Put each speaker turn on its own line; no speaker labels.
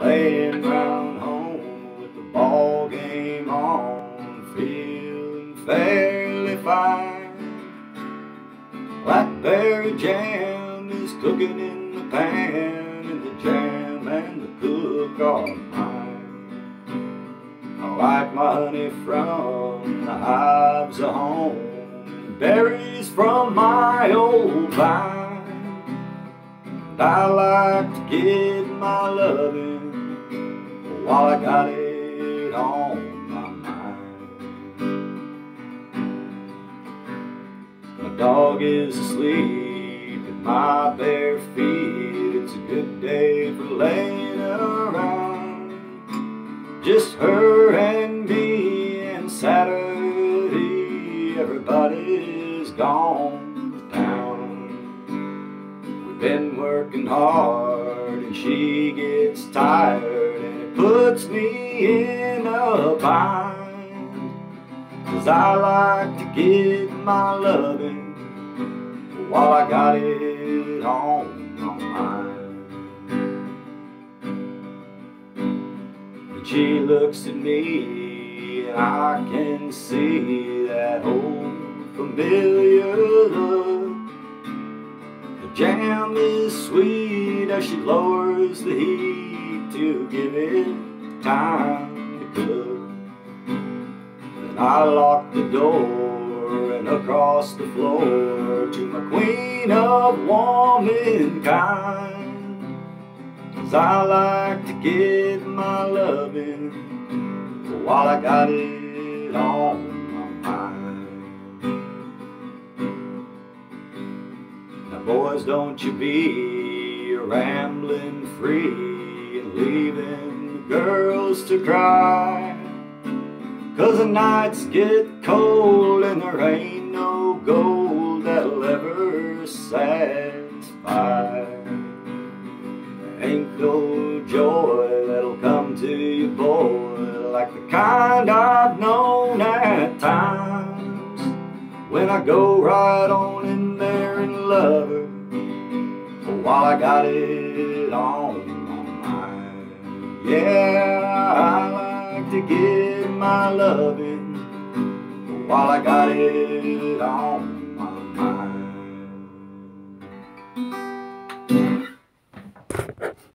laying round home with the ball game on, feeling fairly fine. Blackberry jam is cooking in the pan, and the jam and the cook are mine. I like my honey from the hives of home, berries from my old vine. I like to get my loving while I got it on my mind. My dog is asleep at my bare feet. It's a good day for laying around. Just her and me and Saturday. Everybody's gone been working hard and she gets tired and it puts me in a bind. Cause I like to get my loving while I got it on my mind. And she looks at me and I can see that old familiar jam is sweet as she lowers the heat to give it time to cook. Then I lock the door and across the floor to my queen of womankind. Cause I like to get my loving while I got it on. Boys, don't you be rambling free and leaving the girls to cry. Cause the nights get cold and there ain't no gold that'll ever satisfy. Ain't no joy that'll come to you, boy, like the kind I've known at times. When I go right on in and love her while I got it on my mind. Yeah, I like to get my loving while I got it on